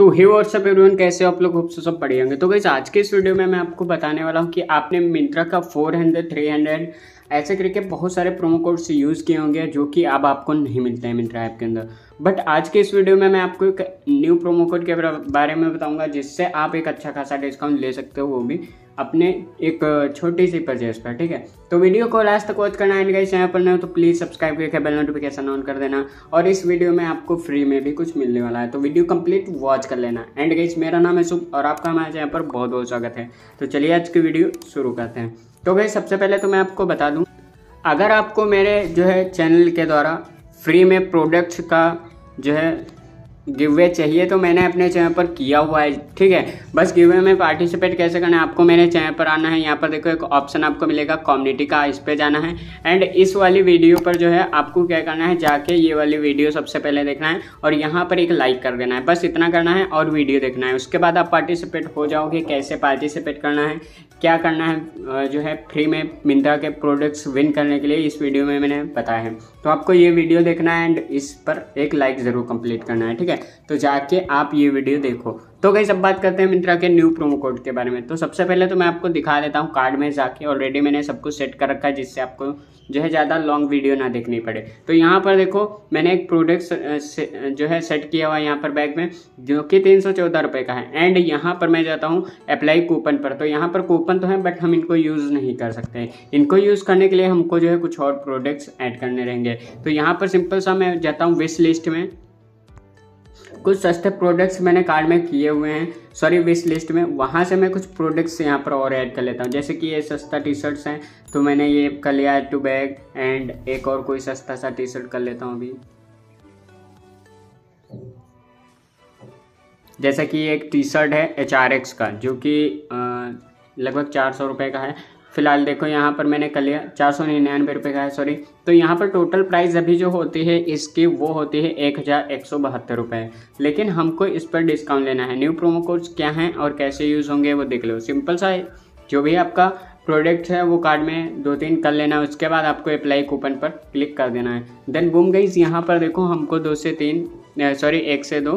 तो हे WhatsApp everyone कैसे आप लोग? खूब सब पढ़े होंगे। तो गई आज के इस वीडियो में मैं आपको बताने वाला हूँ कि आपने मिंत्रा का 400 300 ऐसे करके बहुत सारे प्रोमो कोड्स यूज़ किए होंगे जो कि अब आपको नहीं मिलते हैं मिंत्रा ऐप के अंदर। बट आज के इस वीडियो में मैं आपको एक न्यू प्रोमो कोड के बारे में बताऊँगा, जिससे आप एक अच्छा खासा डिस्काउंट ले सकते हो, वो भी। अपने एक छोटी सी परचेज पर, ठीक है? तो वीडियो को लास्ट तक वॉच करना है चैनल पर नहीं हो तो प्लीज़ सब्सक्राइब करके बेल नोटिफिकेशन ऑन कर देना। और इस वीडियो में आपको फ्री में भी कुछ मिलने वाला है तो वीडियो कंप्लीट वॉच कर लेना। एंड गाइस मेरा नाम है शुभ और आपका हमारे चैनल पर बहुत बहुत स्वागत है। तो चलिए आज की वीडियो शुरू करते हैं। तो भाई सबसे पहले तो मैं आपको बता दूँ, अगर आपको मेरे जो है चैनल के द्वारा फ्री में प्रोडक्ट्स का जो है गिवे चाहिए तो मैंने अपने चैनल पर किया हुआ है, ठीक है? बस गिवे में पार्टिसिपेट कैसे करना है? आपको मेरे चैनल पर आना है, यहाँ पर देखो एक ऑप्शन आपको मिलेगा कम्युनिटी का, इस पर जाना है। एंड इस वाली वीडियो पर जो है, आपको क्या करना है, जाके ये वाली वीडियो सबसे पहले देखना है और यहाँ पर एक लाइक कर देना है। बस इतना करना है और वीडियो देखना है। उसके बाद आप पार्टिसिपेट हो जाओगे, कैसे पार्टिसिपेट करना है, क्या करना है जो है फ्री में मिंत्रा के प्रोडक्ट्स विन करने के लिए इस वीडियो में मैंने बताया है। तो आपको ये वीडियो देखना है एंड इस पर एक लाइक ज़रूर कंप्लीट करना है, ठीक है? तो जाके आप ये वीडियो देखो। तो कई सब बात करते हैं मिंत्रा के न्यू प्रोमो कोड के बारे में। तो सबसे पहले तो मैं आपको दिखा देता हूँ कार्ड में जाके। ऑलरेडी मैंने सब कुछ सेट कर रखा है जिससे आपको जो है ज़्यादा लॉन्ग वीडियो ना देखनी पड़े। तो यहाँ पर देखो, मैंने एक प्रोडक्ट जो है सेट किया हुआ है यहाँ पर बैग में, जो कि तीन सौ का है। एंड यहाँ पर मैं जाता हूँ अप्लाई कूपन पर। तो यहाँ पर कूपन तो है बट हम इनको यूज़ नहीं कर सकते। इनको यूज़ करने के लिए हमको जो है कुछ और प्रोडक्ट्स ऐड करने रहेंगे। तो यहाँ पर सिंपल सा मैं जाता हूँ विश लिस्ट में। कुछ सस्ते प्रोडक्ट्स मैंने कार्ड में किए हुए हैं। सॉरी विश लिस्ट में। वहाँ से मैं कुछ प्रोडक्ट्स यहाँ पर और ऐड कर लेता हूँ। जैसे कि ये सस्ता टी शर्ट्स हैं तो मैंने ये कर लिया टू बैग एंड एक और कोई सस्ता सा टी शर्ट कर लेता हूँ अभी। जैसा कि एक टी शर्ट है एच आर एक्स का, जो कि लगभग चार सौ का है। फ़िलहाल देखो यहाँ पर मैंने कर लिया, चार सौ निन्यानवे रुपये का है सॉरी तो यहाँ पर टोटल प्राइस अभी जो होती है, इसकी वो होती है एक हज़ार एक सौ बहत्तर रुपये लेकिन हमको इस पर डिस्काउंट लेना है। न्यू प्रोमो कोड्स क्या हैं और कैसे यूज़ होंगे, वो देख लो। सिंपल सा है। जो भी आपका प्रोडक्ट है, वो कार्ड में दो तीन कर लेना है, उसके बाद आपको अप्लाई कूपन पर क्लिक कर देना है। देन बूम गई यहाँ पर देखो हमको दो से तीन सॉरी एक से दो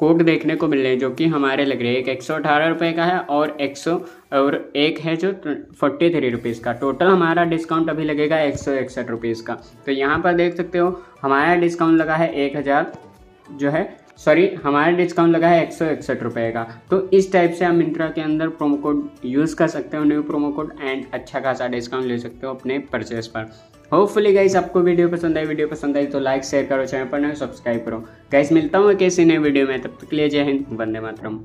कोड देखने को मिल रहे हैं, जो कि हमारे लग रहे हैं, एक एक सौ अठारह रुपये का है और एक सौ, और एक है जो फोर्टी थ्री रुपीज़ का। टोटल हमारा डिस्काउंट अभी लगेगा एक सौ इकसठ रुपीज़ का। तो यहाँ पर देख सकते हो, हमारा डिस्काउंट लगा है एक हज़ार, जो है सॉरी हमारा डिस्काउंट लगा है एक सौ इकसठ रुपये का। तो इस टाइप से आप मिंत्रा के अंदर प्रोमो कोड यूज़ कर सकते हो न्यू प्रोमो कोड एंड अच्छा खासा डिस्काउंट ले सकते हो अपने परचेज पर। होपफुली गाइस आपको वीडियो पसंद आई वीडियो पसंद आई तो लाइक शेयर करो चैनल पर नहीं सब्सक्राइब करो। गाइस मिलता हूँ कैसे नए वीडियो में। तब तक लिए जय हिंद, वंदे मातरम।